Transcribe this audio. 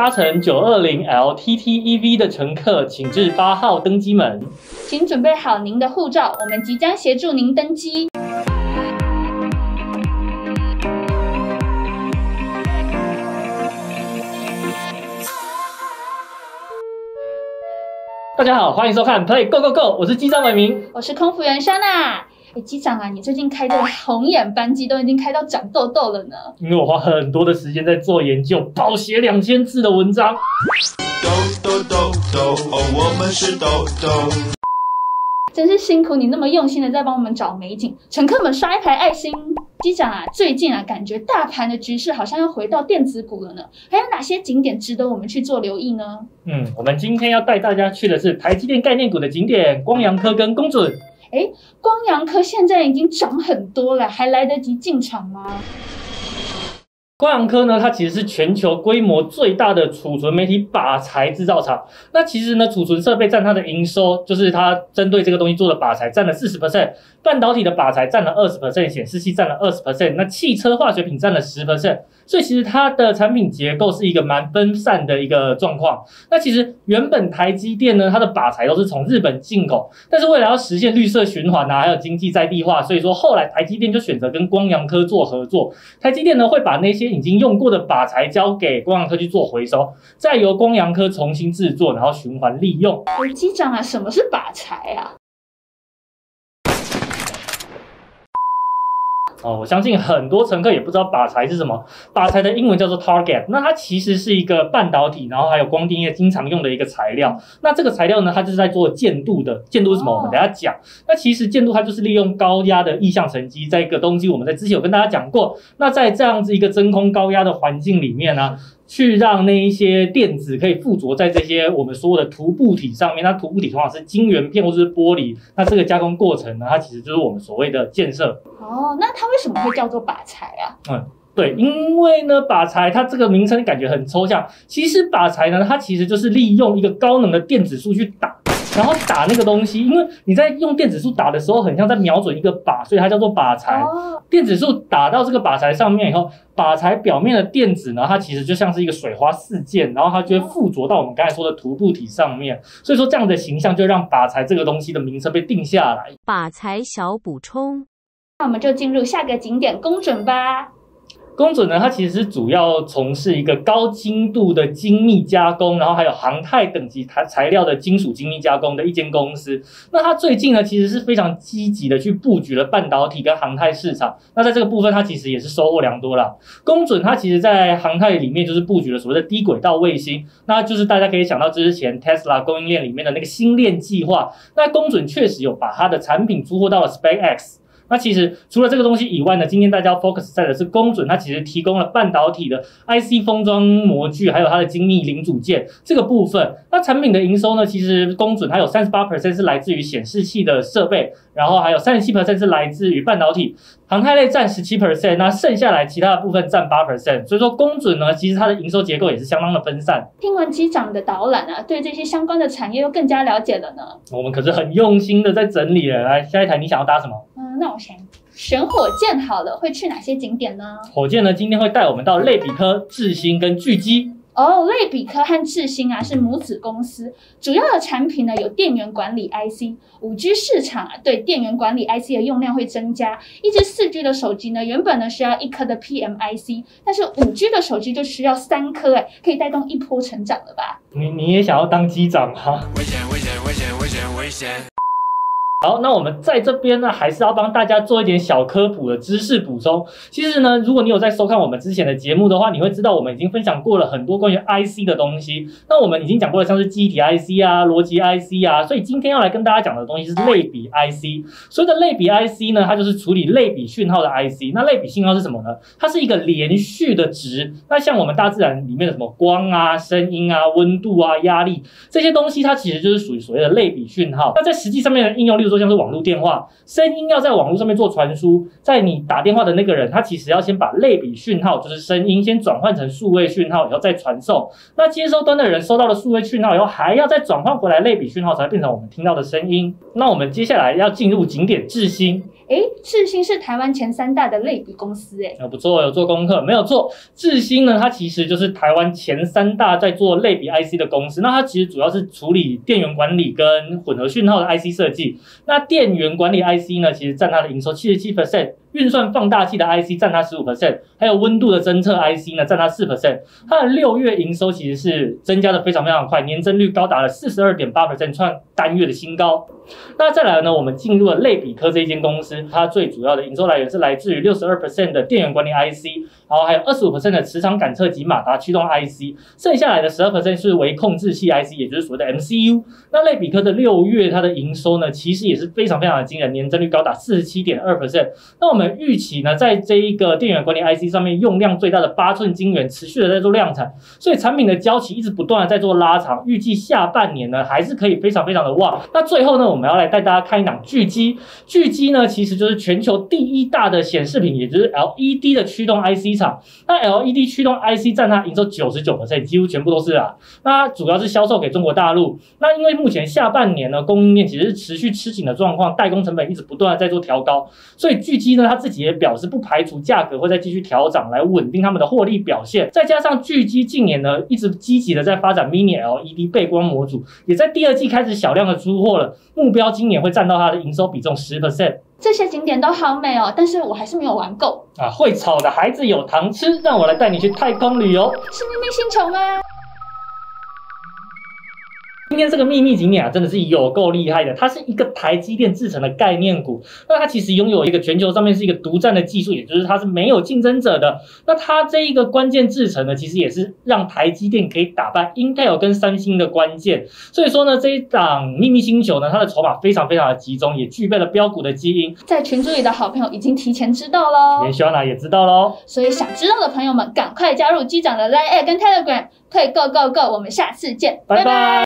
搭乘九二零 LTTEV 的乘客，请至八号登机门。请准备好您的护照，我们即将协助您登机。大家好，欢迎收看 Play Go Go Go，我是机长伟明。我是空服员莎娜。哎，机长啊，你最近开这个红眼班机都已经开到长痘痘了呢。因为我花很多的时间在做研究，暴写两千字的文章。豆豆豆豆，哦，我们是豆豆。真是辛苦你那么用心的在帮我们找美景，乘客们刷一排爱心。机长啊，最近啊，感觉大盘的局势好像要回到电子股了呢。还有哪些景点值得我们去做留意呢？嗯，我们今天要带大家去的是台积电概念股的景点光阳科跟公准。哎，光阳科现在已经涨很多了，还来得及进场吗？光阳科呢，它其实是全球规模最大的储存媒体靶材制造厂。那其实呢，储存设备占它的营收，就是它针对这个东西做的靶材占了四十 percent，半导体的靶材占了二十 percent，显示器占了二十 percent，那汽车化学品占了十 percent。所以其实它的产品结构是一个蛮分散的一个状况。那其实原本台积电呢，它的靶材都是从日本进口，但是为了要实现绿色循环啊，还有经济在地化，所以说后来台积电就选择跟光阳科做合作。台积电呢会把那些已经用过的靶材交给光阳科去做回收，再由光阳科重新制作，然后循环利用。哎，机长啊，什么是靶材啊？哦，我相信很多乘客也不知道靶材是什么。靶材的英文叫做 target，那它其实是一个半导体，然后还有光电业经常用的一个材料。那这个材料呢，它就是在做建度的。建度是什么？我们等下讲。那其实建度它就是利用高压的意向沉积，在一个东西，我们在之前有跟大家讲过。那在这样子一个真空高压的环境里面呢？去让那一些电子可以附着在这些我们所有的涂布体上面，那涂布体通常是晶圆片或者是玻璃，那这个加工过程呢，它其实就是我们所谓的建设。哦，那它为什么会叫做靶材啊？嗯，对，因为呢，靶材它这个名称感觉很抽象，其实靶材呢，它其实就是利用一个高能的电子束去打。然后打那个东西，因为你在用电子束打的时候，很像在瞄准一个靶，所以它叫做靶材。电子束打到这个靶材上面以后，靶材表面的电子呢，它其实就像是一个水花四溅，然后它就会附着到我们刚才说的涂布体上面。所以说这样的形象就让靶材这个东西的名称被定下来。靶材小补充，那我们就进入下个景点公准吧。公准呢，它其实是主要从事一个高精度的精密加工，然后还有航太等级材材料的金属精密加工的一间公司。那它最近呢，其实是非常积极的去布局了半导体跟航太市场。那在这个部分，它其实也是收获良多啦。公准它其实在航太里面就是布局了所谓的低轨道卫星，那就是大家可以想到之前 Tesla 供应链里面的那个星链计划。那公准确实有把它的产品出货到了 SpaceX。那其实除了这个东西以外呢，今天大家 focus 在的是公准，它其实提供了半导体的 IC 封装模具，还有它的精密零组件这个部分。那产品的营收呢，其实公准它有三十八 percent 是来自于显示器的设备，然后还有三十七 percent 是来自于半导体，航太类占十七 percent，那剩下来其他的部分占八 percent。所以说公准呢，其实它的营收结构也是相当的分散。听完机长的导览啊，对这些相关的产业又更加了解了呢。我们可是很用心的在整理了。来，下一台你想要搭什么？嗯，那我先选火箭好了。会去哪些景点呢？火箭呢，今天会带我们到类比科、智新跟巨基。哦，类比科和智星啊是母子公司，主要的产品呢有电源管理 IC。五 G 市场啊，对电源管理 IC 的用量会增加。一只四 G 的手机呢，原本呢需要一颗的 PMIC，但是五 G 的手机就需要三颗，哎，可以带动一波成长了吧？你你也想要当机长吗？危险危险危险危险危险！好，那我们在这边呢，还是要帮大家做一点小科普的知识补充。其实呢，如果你有在收看我们之前的节目的话，你会知道我们已经分享过了很多关于 IC 的东西。那我们已经讲过了，像是记忆体 IC 啊、逻辑 IC 啊，所以今天要来跟大家讲的东西是类比 IC。所谓的类比 IC 呢，它就是处理类比讯号的 IC。那类比信号是什么呢？它是一个连续的值。那像我们大自然里面的什么光啊、声音啊、温度啊、压力这些东西，它其实就是属于所谓的类比讯号。那在实际上面的应用，例如说像是网络电话，声音要在网络上面做传输，在你打电话的那个人，他其实要先把类比讯号，就是声音，先转换成数位讯号，然后再传送。那接收端的人收到了数位讯号以后，还要再转换回来类比讯号，才变成我们听到的声音。那我们接下来要进入景点智心。哎，智新是台湾前三大的类比公司，诶，呃，不错，有做功课，没有做。智新呢，它其实就是台湾前三大在做类比 IC 的公司。那它其实主要是处理电源管理跟混合讯号的 IC 设计。那电源管理 IC 呢，其实占它的营收七十七 percent。运算放大器的 IC 占它十五 percent，还有温度的侦测 IC 呢，占它四 percent。它的六月营收其实是增加的非常非常快，年增率高达了四十二点八 percent，创单月的新高。那再来呢，我们进入了类比科这一间公司，它最主要的营收来源是来自于六十二 percent 的电源管理 IC，然后还有二十五 percent 的磁场感测及马达驱动 IC，剩下来的十二 percent 是为控制器 IC，也就是所谓的 MCU。那类比科的六月它的营收呢，其实也是非常非常的惊人，年增率高达四十七点二 percent。那我们预期呢，在这一个电源管理 IC 上面用量最大的八寸晶圆持续的在做量产，所以产品的交期一直不断的在做拉长，预计下半年呢还是可以非常非常的旺。那最后呢，我们要来带大家看一档巨基，巨基呢其实就是全球第一大的显示屏，也就是 LED 的驱动 IC 厂。那 LED 驱动 IC 占它营收九十九几乎全部都是啊。那主要是销售给中国大陆。那因为目前下半年呢供应链其实是持续吃紧的状况，代工成本一直不断的在做调高，所以巨基呢他自己也表示不排除价格会再继续调涨来稳定他们的获利表现。再加上巨基近年呢一直积极的在发展 Mini LED 背光模组，也在第二季开始小量的出货了，目标今年会占到它的营收比重十 percent。这些景点都好美哦，但是我还是没有玩够，啊，会炒的孩子有糖吃，让我来带你去太空旅游。是秘密星球吗？今天这个秘密景点啊，真的是有够厉害的。它是一个台积电制成的概念股，那它其实拥有一个全球上面是一个独占的技术，也就是它是没有竞争者的。那它这一个关键制成呢，其实也是让台积电可以打败 Intel 跟三星的关键。所以说呢，这一档秘密星球呢，它的筹码非常非常的集中，也具备了标股的基因。在群组里的好朋友已经提前知道喽，连希望娜也知道喽。所以想知道的朋友们，赶快加入机长的 Line 跟 Telegram，退 Go Go Go！我们下次见，拜拜。